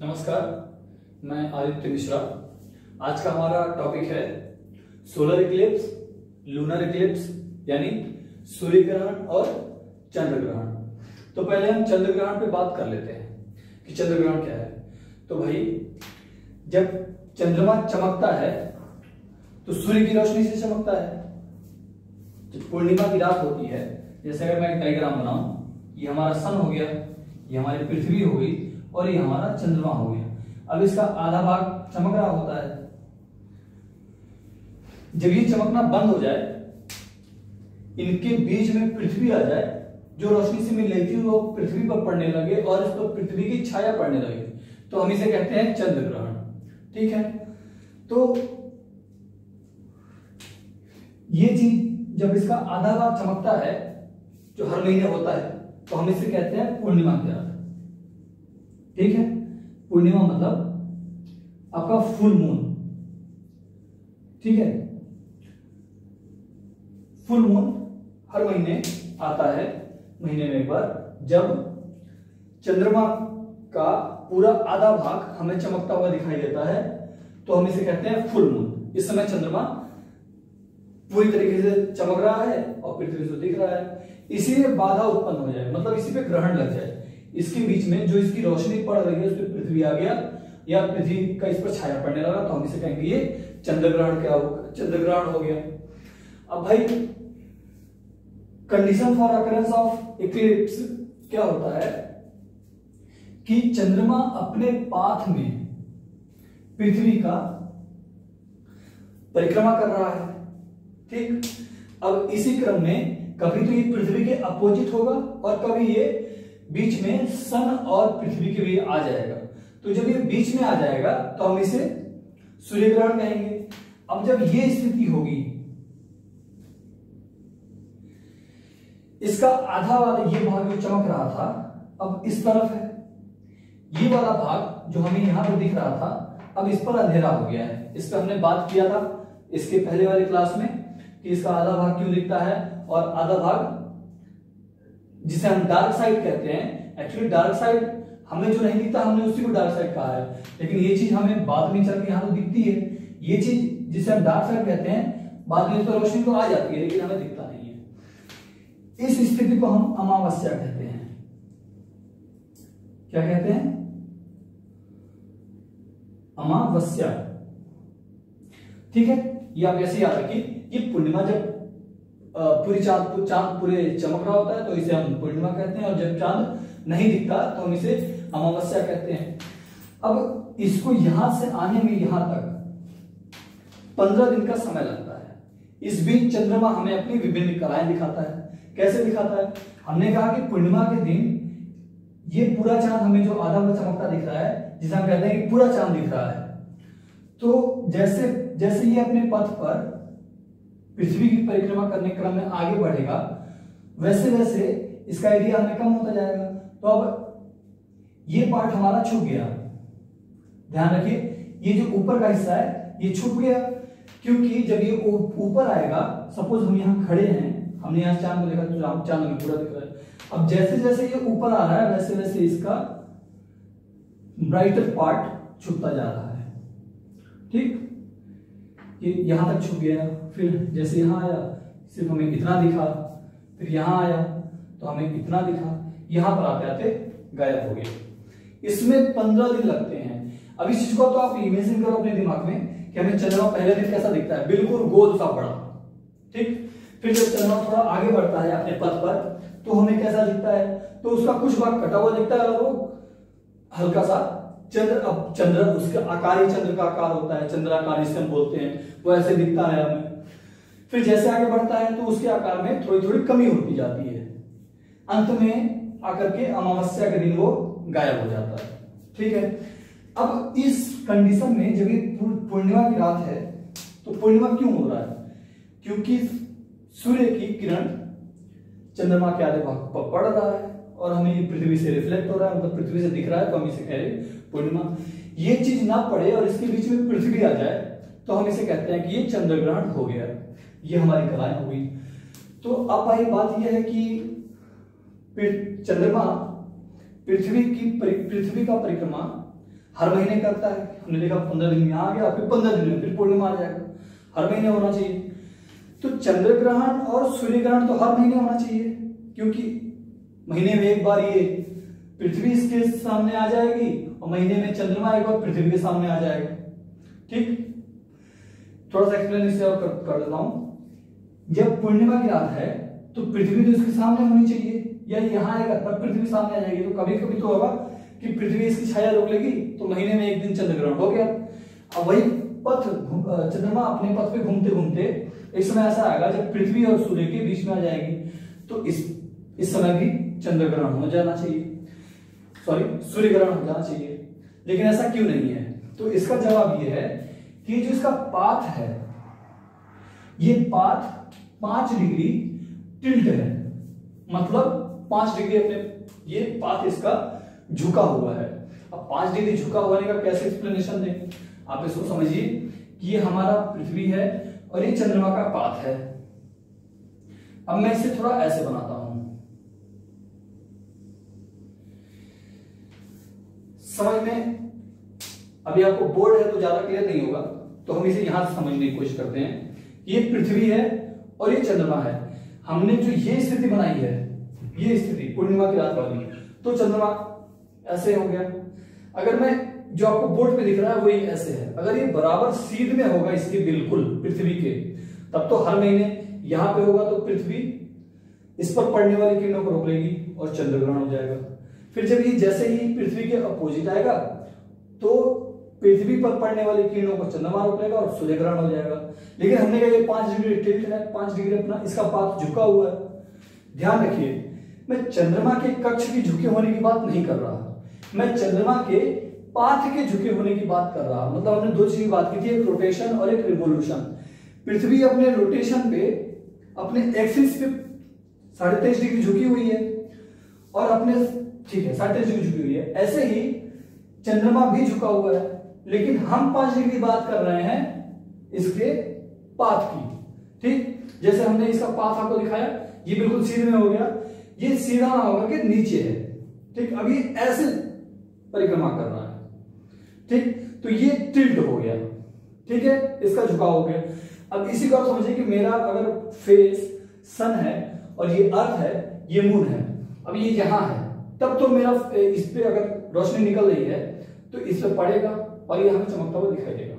नमस्कार, मैं आदित्य मिश्रा। आज का हमारा टॉपिक है सोलर इक्लिप्स लूनर इक्लिप्स यानी सूर्य ग्रहण और चंद्र ग्रहण तो पहले हम चंद्र ग्रहण पे बात कर लेते हैं कि चंद्र ग्रहण क्या है। तो भाई, जब चंद्रमा चमकता है तो सूर्य की रोशनी से चमकता है। जब पूर्णिमा की रात होती है, जैसे अगर मैं एक डायग्राम बनाऊँ, ये हमारा सन हो गया, ये हमारी पृथ्वी हो गई और ये हमारा चंद्रमा हो गया। अब इसका आधा भाग चमक रहा होता है। जब ये चमकना बंद हो जाए, इनके बीच में पृथ्वी आ जाए, जो रोशनी से मिल थी, वो पृथ्वी पर पड़ने लगे और इस पर पृथ्वी की छाया पड़ने लगे। तो हम इसे कहते हैं चंद्र ग्रहण ठीक है? तो ये चीज़ जब इसका आधा भाग चमकता है, जो हर महीने होता है तो हम इसे कहते हैं पूर्णिमा रात ठीक है? पूर्णिमा मतलब आपका फुल मून ठीक है? फुल मून हर महीने आता है, महीने में एक बार, जब चंद्रमा का पूरा आधा भाग हमें चमकता हुआ दिखाई देता है तो हम इसे कहते हैं फुल मून इस समय चंद्रमा पूरी तरीके से चमक रहा है और पृथ्वी से दिख रहा है इसी में बाधा उत्पन्न हो जाए मतलब इसी पे ग्रहण लग जाए। इसके बीच में जो इसकी रोशनी पड़ रही है उस पर पृथ्वी आ गया, या पृथ्वी का इस पर छाया पड़ने लगा तो हम इसे कहेंगे ये चंद्र ग्रहण क्या हो चंद्र ग्रहण हो गया। अब भाई condition for occurrence of eclipse क्या होता है? कि चंद्रमा अपने पाथ में पृथ्वी का परिक्रमा कर रहा है, ठीक? अब इसी क्रम में कभी तो ये पृथ्वी के अपोजिट होगा और कभी ये बीच में सन और पृथ्वी के भी आ जाएगा। तो जब ये बीच में आ जाएगा तो हम इसे सूर्य ग्रहण कहेंगे। अब जब ये स्थिति होगी, इसका आधा वाला ये भाग जो चमक रहा था, अब इस तरफ़ है। ये वाला भाग जो हमें यहाँ पर दिख रहा था, अब इस पर अंधेरा हो गया है। इस पर हमने बात किया था इसके पहले वाले क्लास में कि इसका आधा भाग क्यों दिखता है और आधा भाग जिसे हम डार्क साइड कहते हैं एक्चुअली डार्क साइड हमें जो नहीं दिखता, हमने उसी को डार्क साइड कहा है। लेकिन ये चीज़ हमें बाद में चल के यहाँ तो दिखती है। ये चीज़ जिसे हम डार्क साइड कहते हैं, बाद में तो रोशनी तो आ जाती है, लेकिन हमें दिखता नहीं है। इस स्थिति को हम अमावस्या कहते हैं। क्या कहते हैं? अमावस्या। ठीक है? ये आप ऐसे याद रखिए ये पूर्णिमा जब पूरी चाँद चाँद पूरे चमक रहा होता है तो इसे हम पूर्णिमा कहते हैं, और जब चाँद नहीं दिखता तो हम इसे अमावस्या कहते हैं। अब इसको यहाँ से आने में यहाँ तक पंद्रह दिन का समय लगता है। इस बीच चंद्रमा हमें अपनी विभिन्न कलाएँ दिखाता है। कैसे दिखाता है? हमने कहा कि पूर्णिमा के दिन ये पूरा चाँद हमें जो आधा में चमकता दिख रहा है, जिसे हम कहते हैं कि पूरा चाँद दिख रहा है। तो जैसे जैसे ये अपने पथ पर पृथ्वी की परिक्रमा करने क्रम में आगे बढ़ेगा, वैसे वैसे इसका एरिया हमें कम होता जाएगा। तो अब ये पार्ट हमारा छुप गया। ध्यान रखिए, ये जो ऊपर का हिस्सा है, ये छुप गया। क्योंकि जब ये ऊपर आएगा सपोज़ हम यहाँ खड़े हैं, हमने यहाँ चाँद को देखा तो चाँद हमें पूरा दिख रहा है। अब जैसे जैसे ये ऊपर आ रहा है, वैसे वैसे इसका ब्राइटर पार्ट छुपता जा रहा है। ठीक? ये यहाँ तक छुप गया, फिर जैसे यहाँ आया, सिर्फ़ हमें इतना दिखा, फिर यहाँ आया तो हमें इतना दिखा, यहाँ पर आते आते गायब हो गया। इसमें पंद्रह दिन लगते हैं। अब इस चीज़ को तो आप इमेजिन करो अपने दिमाग में कि हमें चंद्रमा पहले दिन कैसा दिखता है। बिल्कुल गोल सा बड़ा, ठीक? फिर जब चंद्रमा थोड़ा आगे बढ़ता है अपने पथ पर तो हमें कैसा दिखता है? तो उसका कुछ भाग कटा हुआ दिखता है वो हल्का सा चंद्र, अब चंद्र, उसका आकार ही चंद्र का आकार होता है, चंद्राकार जिसे हम बोलते हैं, वो ऐसे दिखता है हमें फिर जैसे आगे बढ़ता है तो उसके आकार में थोड़ी थोड़ी कमी होती जाती है। अंत में आकर के अमावस्या के दिन वो गायब हो जाता है। ठीक है? अब इस कंडीशन में जब ये पूर्णिमा की रात है तो पूर्णिमा क्यों हो रहा है? क्योंकि सूर्य की किरण चंद्रमा के आधे भाग पर पड़ रहा है और हमें पृथ्वी से रिफ्लेक्ट हो रहा है मतलब पृथ्वी से दिख रहा है तो हम इसे कह रहे पूर्णिमा। ये चीज़ ना पड़े और इसके बीच में पृथ्वी आ जाए तो हम इसे कहते हैं कि ये चंद्र ग्रहण हो गया। ये हमारी कलाएँ हो गई। तो अब भाई बात यह है कि चंद्रमा पृथ्वी की पृथ्वी का परिक्रमा हर महीने करता है। हमने देखा पंद्रह दिन में आ गया, फिर पंद्रह दिन में फिर पूर्णिमा आ जाएगा। हर महीने होना चाहिए। तो चंद्र ग्रहण और सूर्य ग्रहण तो हर महीने होना चाहिए, क्योंकि महीने में एक बार ये पृथ्वी इसके सामने आ जाएगी और महीने में चंद्रमा एक बार पृथ्वी के सामने आ जाएगा। ठीक? थोड़ा सा एक्सप्लेन इससे और कर, कर देता हूँ। जब पूर्णिमा की रात है तो पृथ्वी तो इसके सामने होनी चाहिए। या यहाँ आएगा तब पृथ्वी सामने आ जाएगी। तो कभी कभी तो होगा कि पृथ्वी इसकी छाया रोक लेगी तो महीने में एक दिन चंद्र ग्रहण हो गया। अब वही पथ चंद्रमा अपने पथ पे घूमते घूमते एक समय ऐसा आएगा जब पृथ्वी और सूर्य के बीच में आ जाएगी। तो इस इस समय भी चंद्र ग्रहण हो जाना चाहिए। सॉरी सूर्य ग्रहण हो जाना चाहिए। लेकिन ऐसा क्यों नहीं है? तो इसका जवाब यह है कि जो इसका पाथ है, ये पाथ पाँच डिग्री टिल्ट है। मतलब पाँच डिग्री अपने, ये पाथ इसका झुका हुआ है। अब पाँच डिग्री झुका होने का कैसे एक्सप्लेनेशन दें? आप इसको समझिए कि ये हमारा पृथ्वी है और ये चंद्रमा का पाथ है। अब मैं इसे थोड़ा ऐसे बनाता समझ में? अभी आपको बोर्ड है तो ज़्यादा क्लियर नहीं होगा तो हम इसे यहाँ से समझने की कोशिश करते हैं ये पृथ्वी है और ये चंद्रमा है। हमने जो ये स्थिति बनाई है, ये स्थिति पूर्णिमा की रात वाली तो चंद्रमा ऐसे हो गया। अगर मैं, जो आपको बोर्ड पे दिख रहा है, वही ऐसे है। अगर ये बराबर सीध में होगा इसके बिल्कुल पृथ्वी के, तब तो हर महीने यहाँ पे होगा तो पृथ्वी इस पर पड़ने वाली किरणों को रोक लेगी और चंद्र ग्रहण हो जाएगा। फिर जब ये जैसे ही पृथ्वी के अपोजिट आएगा तो पृथ्वी पर पड़ने वाली किरणों को चंद्रमा रोक लेगा और सूर्य ग्रहण हो जाएगा। लेकिन हमने कहा ये पाँच डिग्री टिल्ट है, पाँच डिग्री अपना इसका पाथ झुका हुआ है। ध्यान रखिए, मैं चंद्रमा के कक्ष की झुके होने की बात नहीं कर रहा। मैं चंद्रमा के पाथ के झुके होने की बात कर रहा। मतलब हमने दो चीज़ की बात की थी, एक रोटेशन और एक रिवोल्यूशन पृथ्वी अपने रोटेशन पे, अपने एक्सिस पे साढ़े तेईस डिग्री झुकी हुई है और अपने ठीक है तेईस डिग्री झुकी हुई है। ऐसे ही चंद्रमा भी झुका हुआ है, लेकिन हम पाँच डिग्री बात कर रहे हैं इसके पाथ की। ठीक? जैसे हमने इसका पाथ आपको दिखाया, ये बिल्कुल सीधे में हो गया। ये सीधा ना होगा कि नीचे है। ठीक? अभी ऐसे परिक्रमा कर रहा है। ठीक? तो ये टिल्ट हो गया। ठीक है? इसका झुकाव हो गया। अब इसी को समझिए कि मेरा अगर फेस सन है और ये अर्थ है, ये मून है। अब ये यहाँ है। तब तो मेरा इस पे अगर रोशनी निकल रही है तो इस पे पड़ेगा और ये हमें चमकता हुआ दिखाई देगा।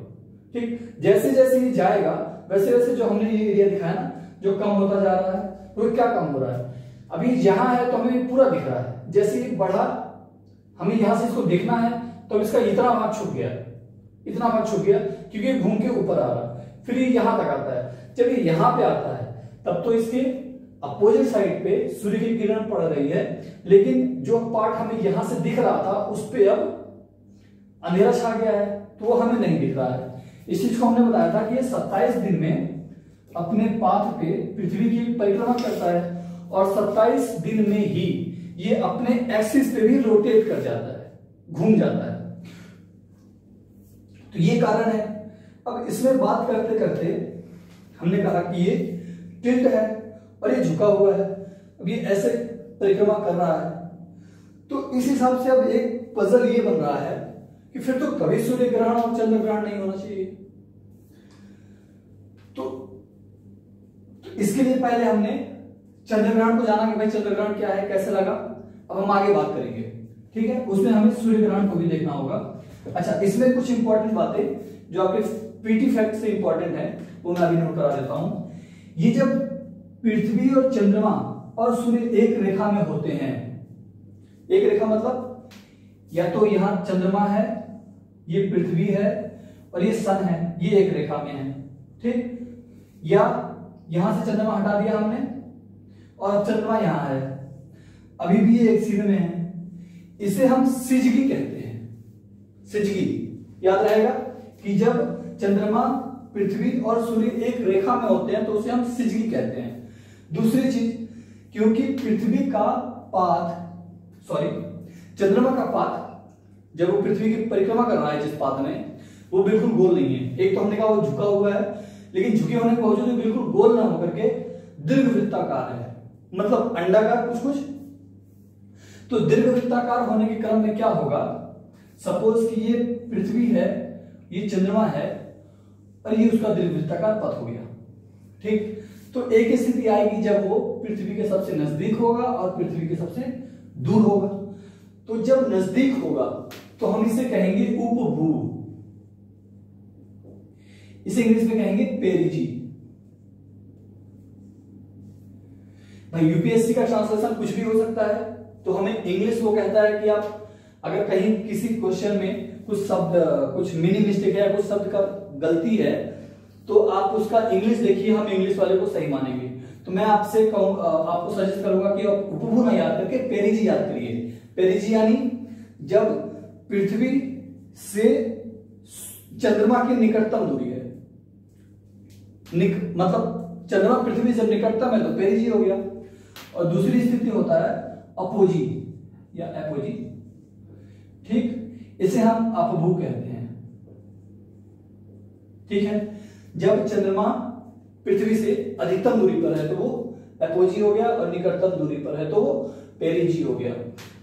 ठीक? जैसे जैसे ये जाएगा, वैसे वैसे जो हमने ये एरिया दिखाया ना, जो कम होता जा रहा है, वो क्या कम हो रहा है? अभी यहाँ है तो हमें पूरा दिख रहा है। जैसे ये बढ़ा, हमें यहाँ से इसको देखना है तो इसका इतना भाग छुप गया। इतना भाग छुप गया, क्योंकि घूम के ऊपर आ रहा फिर ये यहाँ तक आता है। जब ये यहाँ पे आता है, तब तो इसके अपोजिट साइड पे सूर्य की किरण पड़ रही है, लेकिन जो पार्ट हमें यहाँ से दिख रहा था, उस पर अब अंधेरा छा गया है तो वो हमें नहीं दिख रहा है। इस चीज़ को हमने बताया था कि ये 27 दिन में अपने पाथ पे पृथ्वी की परिक्रमा करता है, और 27 दिन में ही ये अपने एक्सिस पे भी रोटेट कर जाता है, घूम जाता है। तो ये कारण है। अब इसमें बात करते करते हमने कहा कि ये टिल्ट है। और ये झुका हुआ है अब ये ऐसे परिक्रमा कर रहा है। तो इस हिसाब से अब एक पजल ये बन रहा है कि फिर तो कभी सूर्य ग्रहण और चंद्र ग्रहण नहीं होना चाहिए। तो, तो इसके लिए पहले हमने चंद्रग्रहण को जाना कि भाई चंद्रग्रहण क्या है कैसे लगा अब हम आगे बात करेंगे। ठीक है? उसमें हमें सूर्य ग्रहण को भी देखना होगा। अच्छा इसमें कुछ इंपॉर्टेंट बातें जो आपके पीटी फैक्ट से इंपॉर्टेंट है वो मैं अभी नोट करा देता हूँ। ये जब पृथ्वी और चंद्रमा और सूर्य एक रेखा में होते हैं। एक रेखा मतलब या तो यहाँ चंद्रमा है, ये पृथ्वी है और ये सन है, ये एक रेखा में है। ठीक? या यहाँ से चंद्रमा हटा दिया हमने और चंद्रमा यहाँ है। अभी भी ये एक सीध में है। इसे हम सिजगी कहते हैं। सिजगी, याद रहेगा कि जब चंद्रमा, पृथ्वी और सूर्य एक रेखा में होते हैं तो उसे हम सिजगी कहते हैं। दूसरी चीज़, क्योंकि पृथ्वी का पाथ सॉरी चंद्रमा का पाथ, जब वो पृथ्वी की परिक्रमा कर रहा है जिस पाथ में, वो बिल्कुल गोल नहीं है। एक तो हमने कहा वो झुका हुआ है, लेकिन झुके होने के बावजूद बिल्कुल गोल ना होकर के दीर्घ वृत्ताकार है। मतलब अंडाकार कुछ कुछ तो दीर्घ वृत्ताकार होने के क्रम में क्या होगा? सपोज़ कि ये पृथ्वी है, ये चंद्रमा है, और ये उसका दीर्घवृत्ताकार पथ हो गया। ठीक? तो एक स्थिति आएगी जब वो पृथ्वी के सबसे नज़दीक होगा और पृथ्वी के सबसे दूर होगा। तो जब नज़दीक होगा तो हम इसे कहेंगे उपभू। इसे इंग्लिश में कहेंगे पेरिजी। भाई यूपीएससी का ट्रांसलेशन कुछ भी हो सकता है तो हमें इंग्लिश वो कहता है कि आप अगर कहीं किसी क्वेश्चन में कुछ शब्द, कुछ मीनिंग मिस्टेक है कुछ शब्द का गलती है तो आप उसका इंग्लिश देखिए हम इंग्लिश वाले को सही मानेंगे। तो मैं आपसे कहूँ आपको सजेस्ट करूँगा कि आप उपभू ना याद करके पेरिजी याद करिए। पेरिजी यानी जब पृथ्वी से चंद्रमा की निकटतम दूरी है। निक, मतलब चंद्रमा पृथ्वी से निकटतम है तो पेरिजी हो गया। और दूसरी स्थिति होता है अपोजी या एपोजी ठीक? इसे हम अपभू कहते हैं। ठीक है? जब चंद्रमा पृथ्वी से अधिकतम दूरी पर है तो वो एपोजी हो गया और निकटतम दूरी पर है तो वो पेरिजी हो गया।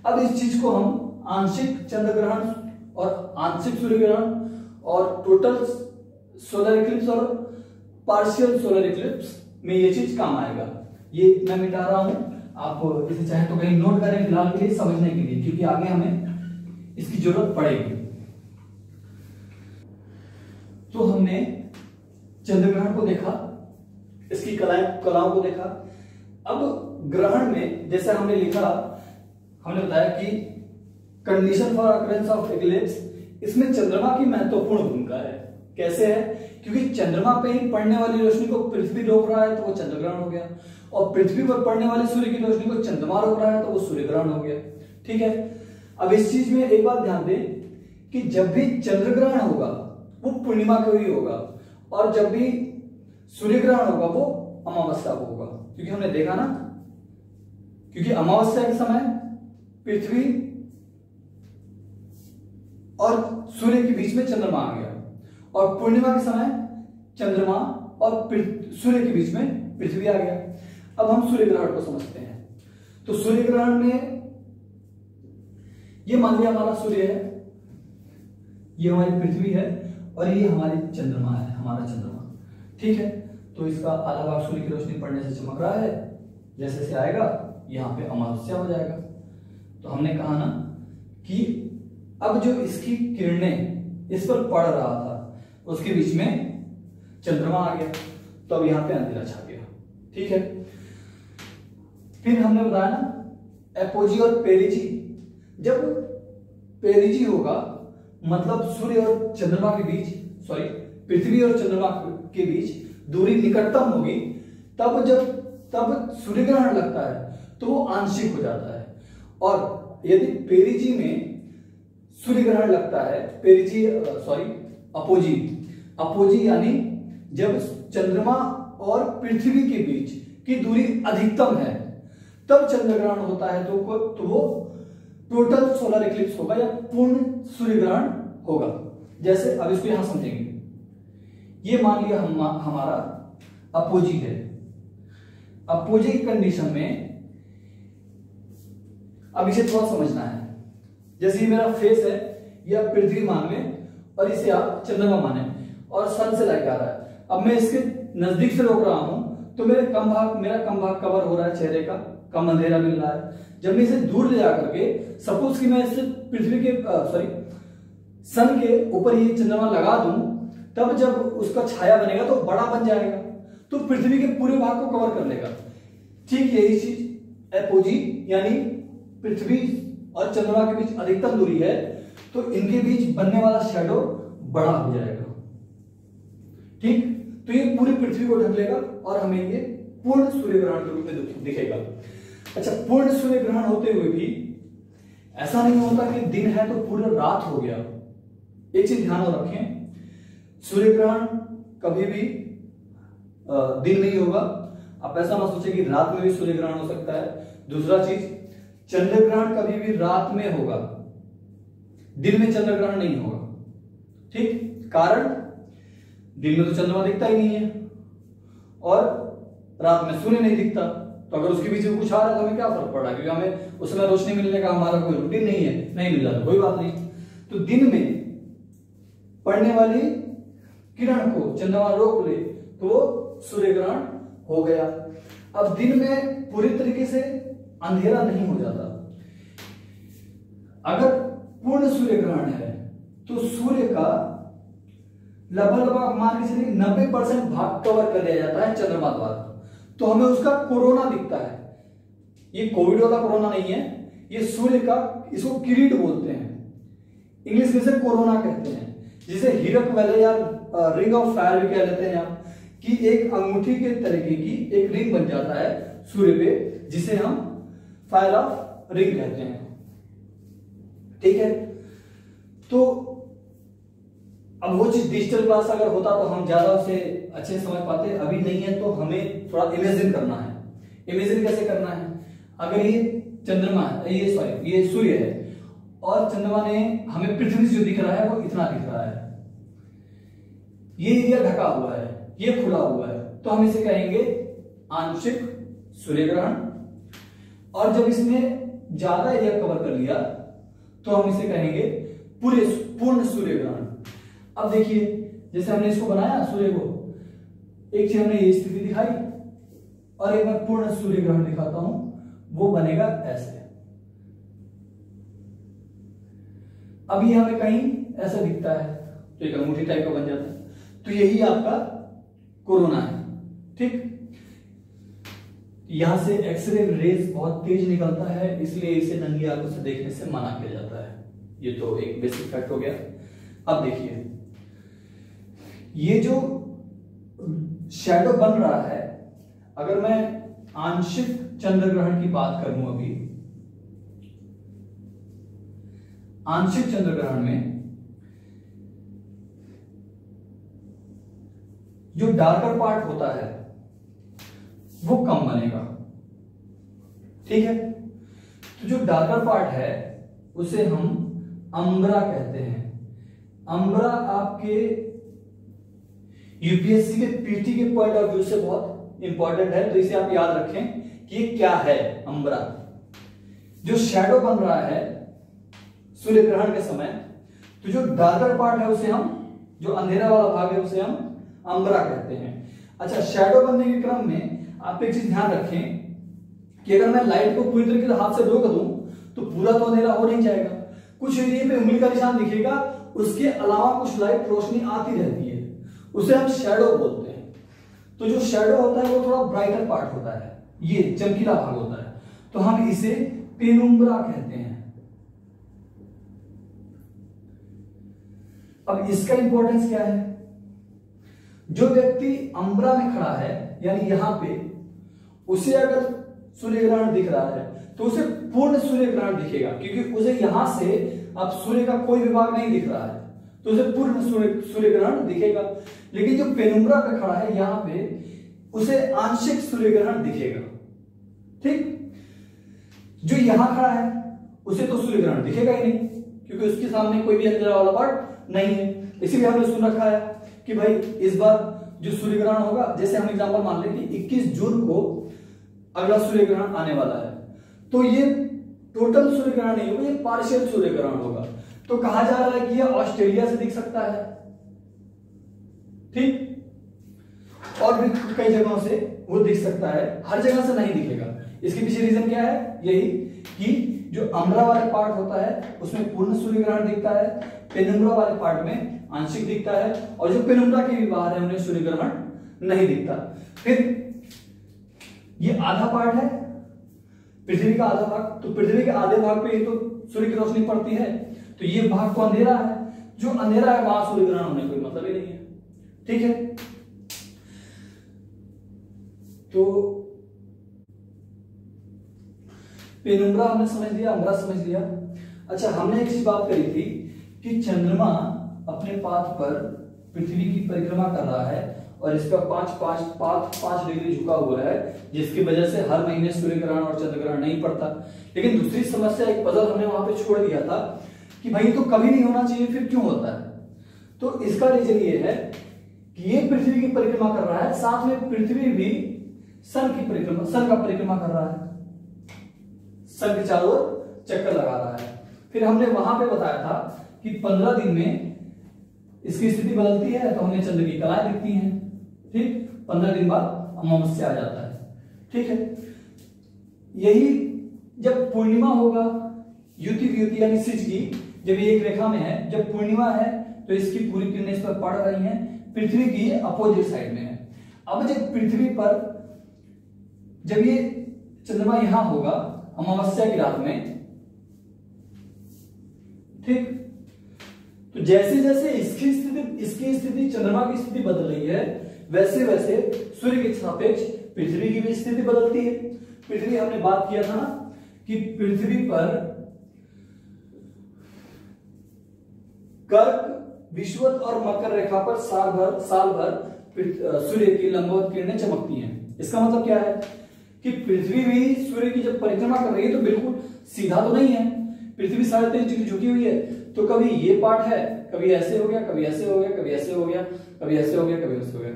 अब इस चीज़ को हम आंशिक चंद्र ग्रहण और आंशिक सूर्य ग्रहण और टोटल सोलर इक्लिप्स और पार्शियल सोलर इक्लिप्स में ये चीज़ काम आएगा। ये मैं मिटा रहा हूँ। आप इसे चाहे तो कहीं नोट करें फ़िलहाल के लिए समझने के लिए, क्योंकि आगे हमें इसकी ज़रूरत पड़ेगी। तो हमने चंद्र ग्रहण को देखा, इसकी कलाएँ, कलाओं को देखा। अब ग्रहण में, जैसे हमने लिखा, हमने बताया कि condition for occurrence of eclipse इसमें चंद्रमा की महत्वपूर्ण भूमिका है। कैसे है? क्योंकि चंद्रमा पे ही पड़ने वाली रोशनी को पृथ्वी रोक रहा है तो वो चंद्र ग्रहण हो गया। और पृथ्वी पर पड़ने वाली सूर्य की रोशनी को चंद्रमा रोक रहा है तो वो सूर्य ग्रहण हो गया। ठीक है? अब इस चीज़ में एक बात ध्यान दें कि जब भी चंद्र ग्रहण होगा, वो पूर्णिमा को ही होगा। और जब भी सूर्य ग्रहण होगा, वो अमावस्या को होगा। क्योंकि हमने देखा ना, क्योंकि अमावस्या के समय पृथ्वी और सूर्य के बीच में चंद्रमा आ गया। और पूर्णिमा के समय चंद्रमा और सूर्य के बीच में पृथ्वी आ गया। अब हम सूर्य ग्रहण को समझते हैं। तो सूर्य ग्रहण में ये मान लिया हमारा सूर्य है, ये हमारी पृथ्वी है और ये हमारी चंद्रमा है। हमारा चंद्रमा। ठीक है? तो इसका आधा भाग सूर्य की रोशनी पड़ने से चमक रहा है। जैसे जैसे आएगा, यहाँ पे अमावस्या हो जाएगा। तो हमने कहा ना कि अब जो इसकी किरणें इस पर पड़ रहा था, उसके बीच में चंद्रमा आ गया। तो अब यहाँ पे अंधेरा छा गया। ठीक है? फिर हमने बताया ना, एपोजी और पेरिजी जब पेरिजी होगा मतलब सूर्य और चंद्रमा के बीच सॉरी पृथ्वी और चंद्रमा के बीच दूरी निकटतम होगी तब जब तब सूर्य ग्रहण लगता है तो वो आंशिक हो जाता है। और यदि पेरिजी में सूर्य ग्रहण लगता है पेरिजी सॉरी अपोजी अपोजी यानी जब चंद्रमा और पृथ्वी के बीच की दूरी अधिकतम है तब चंद्र ग्रहण होता है तो, तो वो टोटल सोलर इक्लिप्स होगा या पूर्ण सूर्य ग्रहण होगा। जैसे अब इसको यहाँ समझेंगे। ये मान लिया हम हमारा अपोजी है। अपोजी कंडीशन में अब इसे थोड़ा समझना है। जैसे ये मेरा फेस है, ये आप पृथ्वी मान लें और इसे आप चंद्रमा माने। और सन से लाइट आ रहा है। अब मैं इसके नज़दीक से रोक रहा हूँ तो मेरे कम भाग मेरा कम भाग कवर हो रहा है चेहरे का, कम अंधेरा मिल रहा है। जब मैं इसे दूर ले जाकर के सपोज़ कि मैं इसे पृथ्वी के सॉरी सन के ऊपर ये चंद्रमा लगा दूँ तब जब उसका छाया बनेगा तो बड़ा बन जाएगा। तो पृथ्वी के पूरे भाग को कवर कर लेगा। ठीक यही चीज़ एपोजी यानी पृथ्वी और चंद्रमा के बीच अधिकतम दूरी है तो इनके बीच बनने वाला शेडो बड़ा हो जाएगा। ठीक? तो ये पूरी पृथ्वी को ढक लेगा और हमें ये पूर्ण सूर्य ग्रहण के रूप में दिखेगा। अच्छा पूर्ण सूर्य ग्रहण होते हुए भी ऐसा नहीं होता कि दिन है तो पूरा रात हो गया। एक चीज़ ध्यान रखें सूर्य ग्रहण कभी भी दिन नहीं होगा। आप ऐसा मत सोचे कि रात में भी सूर्य ग्रहण हो सकता है। दूसरा चीज़ चंद्र ग्रहण कभी भी रात में होगा। दिन में चंद्र ग्रहण नहीं होगा। ठीक? कारण, दिन में तो चंद्रमा दिखता ही नहीं है। और रात में सूर्य नहीं दिखता। तो अगर उसके बीच में कुछ आ रहा है तो हमें क्या फ़र्क पड़ रहा है? क्योंकि हमें उस समय रोशनी मिलने का हमारा कोई रूटीन नहीं है। नहीं मिल रहा तो कोई बात नहीं। तो दिन में पड़ने वाली किरण को चंद्रमा रोक ले तो सूर्य ग्रहण हो गया। अब दिन में पूरी तरीके से अंधेरा नहीं हो जाता। अगर पूर्ण सूर्य ग्रहण है तो सूर्य का लगभग लगभग मान के चलिए नब्बे परसेंट भाग कवर कर लिया जाता है चंद्रमा द्वारा। तो हमें उसका कोरोना दिखता है। ये कोविड वाला कोरोना नहीं है, ये सूर्य का इसको किरीट बोलते हैं। इंग्लिश में से कोरोना कहते हैं। जिसे हीरक वाले या रिंग ऑफ़ फायर भी कह लेते हैं आप कि एक अंगूठी के तरीके की एक रिंग बन जाता है सूर्य पे, जिसे हम फायर ऑफ़ रिंग कहते हैं। ठीक है? तो अब वो चीज़ डिजिटल क्लास अगर होता तो हम ज़्यादा उसे अच्छे समझ पाते, अभी नहीं है तो हमें थोड़ा इमेजिन करना है। इमेजिन कैसे करना है? अगर ये चंद्रमा है, ये सॉरी ये सूर्य है, और चंद्रमा ने हमें पृथ्वी जो दिख रहा है वो इतना दिख रहा है। ये एरिया ढका हुआ है, ये खुला हुआ है। तो हम इसे कहेंगे आंशिक सूर्य ग्रहण और जब इसने ज़्यादा एरिया कवर कर लिया तो हम इसे कहेंगे पूरे पूर्ण सूर्य ग्रहण अब देखिए, जैसे हमने इसको बनाया, सूर्य को, एक चीज़ हमने ये स्थिति दिखाई, और एक बार पूर्ण सूर्य ग्रहण दिखाता हूँ, वो बनेगा ऐसे। ये हमें कहीं ऐसा दिखता है तो एक अंगूठी टाइप का बन जाता है। तो यही आपका कोरोना है, ठीक? यहाँ से एक्सरे रेज बहुत तेज निकलता है, इसलिए इसे नंगी आँखों से देखने से मना किया जाता है। ये तो एक बेसिक फैक्ट हो गया। अब देखिए, ये जो शेडो बन रहा है, अगर मैं आंशिक चंद्र ग्रहण की बात करूँ अभी, आंशिक चंद्र ग्रहण में जो डार्कर पार्ट होता है, वो कम बनेगा। ठीक है? तो जो डार्कर पार्ट है, उसे हम अम्बरा कहते हैं। अम्बरा आपके यूपीएससी के पीटी के पॉइंट ऑफ़ व्यू से बहुत इंपॉर्टेंट है तो इसे आप याद रखें कि ये क्या है, अम्बरा। जो शेडो बन रहा है सूर्य ग्रहण के समय तो जो डार्कर पार्ट है, उसे हम, जो अंधेरा वाला भाग है, उसे हम अम्बरा कहते हैं। अच्छा शेडो बनने के क्रम में आप एक चीज़ ध्यान रखें कि अगर मैं लाइट को पूरी तरीके से हाथ से रोक दूँ तो पूरा तो अंधेरा हो नहीं जाएगा। कुछ एरिया पे उंगली का निशान दिखेगा, उसके अलावा कुछ लाइट रोशनी आती रहती है। उसे हम शेडो बोलते हैं। तो जो शेडो होता है, वो थोड़ा ब्राइटर पार्ट होता है। ये चमकीला भाग होता है। तो हम इसे पेनुम्ब्रा कहते हैं। अब इसका इंपॉर्टेंस क्या है? जो व्यक्ति अम्बरा में खड़ा है, यानी यहाँ पे, उसे अगर सूर्य ग्रहण दिख रहा है तो उसे पूर्ण सूर्य ग्रहण दिखेगा, क्योंकि उसे यहाँ से अब सूर्य का कोई विभाग नहीं दिख रहा है तो उसे पूर्ण सूर्य सूर्य ग्रहण दिखेगा। लेकिन जो पेनुम्बरा पे खड़ा है, यहाँ पे, उसे आंशिक सूर्य ग्रहण दिखेगा। ठीक? जो यहाँ खड़ा है, उसे तो सूर्य ग्रहण दिखेगा ही नहीं, क्योंकि उसके सामने कोई भी अंधेरा वाला पार्ट नहीं है। इसीलिए हमने सुन रखा है कि भाई इस बार जो सूर्य ग्रहण होगा, जैसे हम एग्जांपल मान लें कि 21 जून को अगला सूर्य ग्रहण आने वाला है तो ये टोटल सूर्य ग्रहण नहीं होगा, ये पार्शियल सूर्य ग्रहण होगा। तो कहा जा रहा है कि ये ऑस्ट्रेलिया से दिख सकता है। ठीक? और भी कई जगहों से वो दिख सकता है, हर जगह से नहीं दिखेगा। इसके पीछे रीजन क्या है? यही कि जो अमरा वाले पार्ट होता है, उसमें पूर्ण सूर्य ग्रहण दिखता है पेनुम्ब्रा वाले पार्ट में आंशिक दिखता है और जो पेनुम्ब्रा के भी बाहर है, उन्हें सूर्य ग्रहण नहीं दिखता। फिर ये आधा पार्ट है। पृथ्वी का आधा भाग तो पृथ्वी के आधे भाग पे तो सूर्य की रोशनी पड़ती है। तो ये भाग तो अंधेरा है। जो अंधेरा है, वहाँ सूर्य ग्रहण होने कोई मतलब ही नहीं है। ठीक है? तो पेनुम्ब्रा हमने समझ लिया अम्बरा समझ लिया। अच्छा हमने एक चीज़ बात करी थी कि चंद्रमा अपने पाथ पर पृथ्वी की परिक्रमा कर रहा है और इसका पाँच पाँच पाँच पाँच डिग्री झुका हुआ है, जिसकी वजह से हर महीने सूर्य ग्रहण और चंद्र ग्रहण नहीं पड़ता। लेकिन दूसरी समस्या, एक पजल हमने वहाँ पे छोड़ दिया था कि भाई तो कभी नहीं होना चाहिए, फिर क्यों होता है? तो इसका रीजन ये है कि ये पृथ्वी की परिक्रमा कर रहा है, साथ में पृथ्वी भी सन की परिक्रमा, सन का परिक्रमा कर रहा है। सन के चारों चक्कर लगा रहा है। फिर हमने वहाँ पे बताया था कि पंद्रह दिन में इसकी स्थिति बदलती है तो हमें चंद्र की कलाएँ दिखती हैं। ठीक? पंद्रह दिन बाद अमावस्या आ जाता है। ठीक है? यही जब पूर्णिमा होगा, युति युति यानी सिज की, जब एक रेखा में है, जब पूर्णिमा है तो इसकी पूरी किरणें इस पर पड़ रही हैं, पृथ्वी की अपोजिट साइड में है। अब जब पृथ्वी पर, जब ये चंद्रमा यहाँ होगा, अमावस्या की रात में, ठीक? तो जैसे जैसे इसकी स्थिति इसकी स्थिति, चंद्रमा की स्थिति बदल रही है, वैसे वैसे सूर्य के सापेक्ष पृथ्वी की भी स्थिति बदलती है। पृथ्वी, हमने बात किया था कि पृथ्वी पर कर्क, विश्वत और मकर रेखा पर साल भर साल भर सूर्य की लंबवत किरणें चमकती हैं। इसका मतलब क्या है? कि पृथ्वी भी सूर्य की जब परिक्रमा कर रही है तो बिल्कुल सीधा तो नहीं है। पृथ्वी साढ़े डिग्री झुकी हुई है। तो कभी ये पार्ट है, कभी ऐसे हो गया, कभी ऐसे हो गया, कभी ऐसे हो गया, कभी ऐसे हो गया, कभी ऐसे हो गया।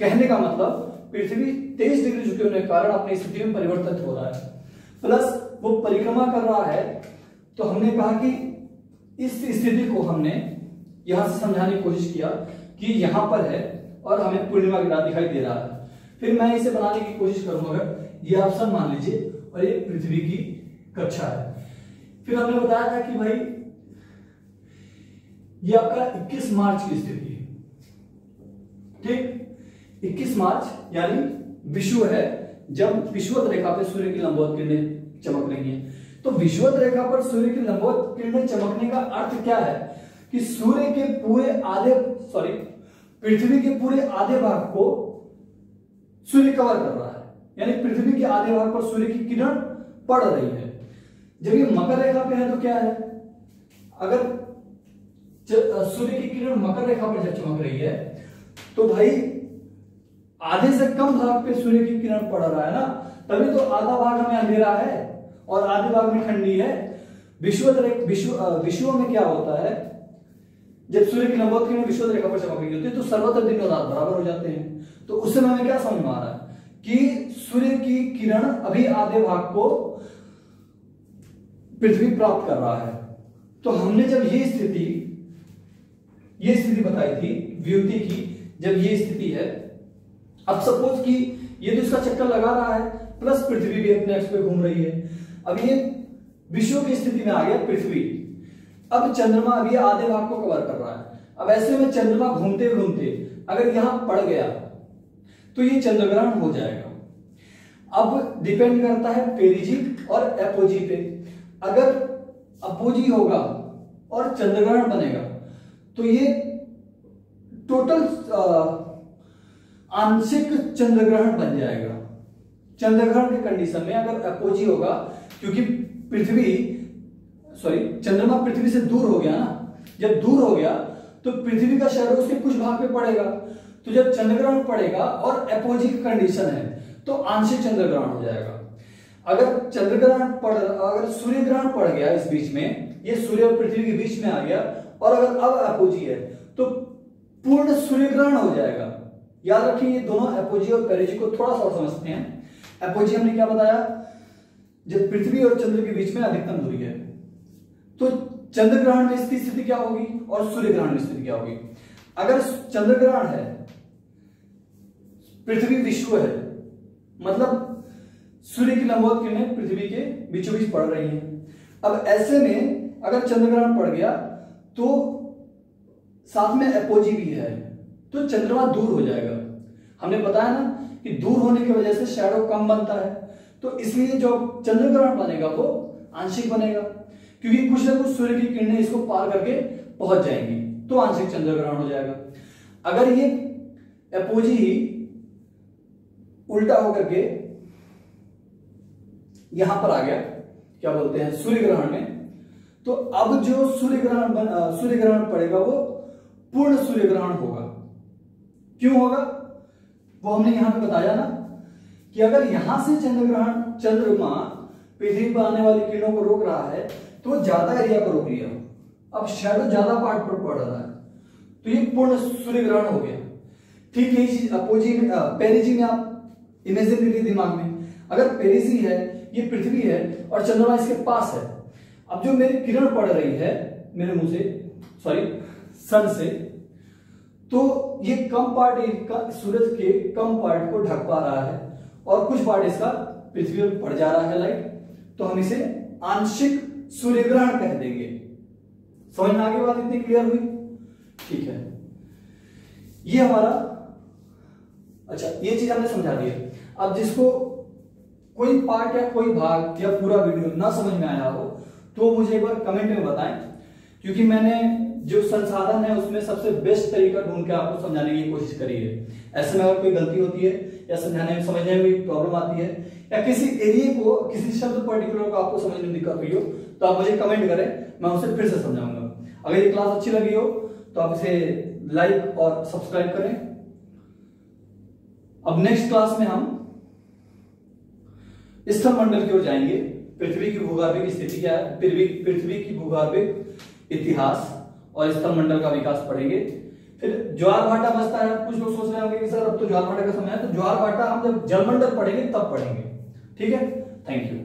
कहने का मतलब पृथ्वी तेईस डिग्री झुके होने के कारण अपनी स्थिति में परिवर्तित हो रहा है। प्लस वो परिक्रमा कर रहा है तो हमने कहा कि इस स्थिति को हमने यहाँ से समझाने की कोशिश किया कि यहाँ पर है और हमें पूर्णिमा की रात दिखाई दे रहा है। फिर मैं इसे बनाने की कोशिश करूँगा ये ऑप्शन मान लीजिए और ये पृथ्वी की कक्षा है। फिर हमने बताया था कि भाई ये आपका 21 मार्च की स्थिति है। ठीक? 21 मार्च, यानी विश्व है, जब विश्वत रेखा पे सूर्य की लंबवत किरणें चमक रही हैं। तो विश्वत रेखा पर सूर्य की लंबवत किरणें चमकने का अर्थ क्या है? कि सूर्य के पूरे आधे सॉरी पृथ्वी के पूरे आधे भाग को सूर्य कवर कर रहा है। यानी पृथ्वी के आधे भाग पर सूर्य की किरण पड़ रही है। जब ये मकर रेखा पे है तो क्या है? अगर सूर्य की किरण मकर रेखा पर जब चमक रही है तो भाई आधे से कम भाग पे सूर्य की किरण पड़ रहा है ना, तभी तो आधा भाग हमें अंधेरा है और आधे भाग में ठंडी है। विश्व विश्व विश्व में क्या होता है, जब सूर्य की लंबवत किरण विश्व रेखा पर चमक रही होती है तो सर्वत्र दिन और रात बराबर हो जाते हैं। तो उस समय हमें क्या समझ में आ रहा है कि सूर्य की किरण अभी आधे भाग को पृथ्वी प्राप्त कर रहा है। तो हमने जब ये स्थिति ये स्थिति बताई थी व्युति की, जब ये स्थिति है। अब सपोज़ कि ये तो इसका चक्कर लगा रहा है प्लस पृथ्वी भी अपने एक्स पे घूम रही है। अब ये विश्व की स्थिति में आ गया पृथ्वी। अब चंद्रमा अभी आधे भाग को कवर कर रहा है। अब ऐसे में चंद्रमा घूमते घूमते अगर यहाँ पड़ गया तो ये चंद्रग्रहण हो जाएगा। अब डिपेंड करता है पेरिजी और एपोजी पे। अगर अपोजी होगा और चंद्रग्रहण बनेगा तो ये टोटल आंशिक चंद्रग्रहण बन जाएगा। चंद्रग्रहण के कंडीशन में अगर अपोजी होगा, क्योंकि पृथ्वी सॉरी चंद्रमा पृथ्वी से दूर हो गया ना, जब दूर हो गया तो पृथ्वी का शहर उसके कुछ भाग पे पड़ेगा। तो जब चंद्रग्रहण पड़ेगा और एपोजिक कंडीशन है तो आंशिक चंद्रग्रहण हो जाएगा। अगर चंद्रग्रहण पड़, अगर सूर्य ग्रहण पड़ गया इस बीच में, ये सूर्य और पृथ्वी के बीच में आ गया और अगर अब एपोजी है तो पूर्ण सूर्य ग्रहण हो जाएगा। याद रखिए, ये दोनों एपोजी और पेरेजी को थोड़ा सा समझते हैं। एपोजी हमने क्या बताया? जब पृथ्वी और चंद्र के बीच में अधिकतम दूरी है तो चंद्र ग्रहण में इसकी स्थिति क्या होगी और सूर्य ग्रहण में स्थिति क्या होगी? अगर चंद्र ग्रहण है, पृथ्वी विश्व है मतलब सूर्य की लंबवत किरणें पृथ्वी के बीचों बीच पड़ रही हैं। अब ऐसे में अगर चंद्र ग्रहण पड़ गया तो साथ में एपोजी भी है तो चंद्रमा दूर हो जाएगा। हमने बताया ना कि दूर होने की वजह से शैडो कम बनता है तो इसलिए जो चंद्र ग्रहण बनेगा वो आंशिक बनेगा, क्योंकि कुछ ना कुछ सूर्य की किरणें इसको पार करके पहुँच जाएँगी तो आंशिक चंद्र ग्रहण हो जाएगा। अगर ये एपोजी ही उल्टा होकर के यहाँ पर आ गया, क्या बोलते हैं सूर्य ग्रहण में तो अब जो सूर्य ग्रहण सूर्य ग्रहण पड़ेगा वो पूर्ण सूर्य ग्रहण होगा। क्यों होगा? वो हमने यहाँ पे बताया ना कि अगर यहाँ से चंद्र ग्रहण चंद्रमा पृथ्वी पर आने वाली किरणों को रोक रहा है तो ज़्यादा एरिया को रोक लिया अब शैडो ज़्यादा पार्ट पर पड़ रहा है। तो ये पूर्ण सूर्य ग्रहण हो गया। ठीक में पेरिजी में आप इमेजिन दिमाग में। अगर पेरिसी है, ये पृथ्वी है और चंद्रमा इसके पास है अब जो मेरी किरण पड़ रही है, मेरे मुँह से सॉरी सन से तो ये कम पार्ट का सूरज के कम पार्ट को ढक पा रहा है और कुछ पार्ट इसका पृथ्वी पर पड़ जा रहा है लाइट तो हम इसे आंशिक सूर्य ग्रहण कह देंगे। समझ में आगे बात इतनी क्लियर हुई? ठीक है। ये हमारा अच्छा ये चीज़ हमने समझा दी है। अब जिसको कोई पार्ट या कोई भाग या पूरा वीडियो ना समझ में आया हो तो मुझे एक बार कमेंट में बताएँ, क्योंकि मैंने जो संसाधन है उसमें सबसे बेस्ट तरीका ढूंढ के आपको समझाने की कोशिश करी है। ऐसे में अगर कोई गलती होती है या समझाने में, समझने में प्रॉब्लम आती है, या किसी एरिया को, किसी शब्द पर्टिकुलर को आपको समझने में दिक्कत हुई हो तो आप मुझे कमेंट करें, मैं उसे फिर से समझाऊँगा। अगर ये क्लास अच्छी लगी हो तो आप इसे लाइक और सब्सक्राइब करें। अब नेक्स्ट क्लास में हम स्थल मंडल की ओर जाएँगे। पृथ्वी की भूगर्भिक स्थिति क्या है? पृथ्वी की भूगर्भिक इतिहास और स्तंभ मंडल का विकास पढ़ेंगे। फिर ज्वार भाटा बचता है। कुछ लोग सोच रहे होंगे कि सर, अब तो ज्वार भाटा का समय है तो ज्वार भाटा हम जब जलमंडल पढ़ेंगे, तब पढ़ेंगे। ठीक है? Thank you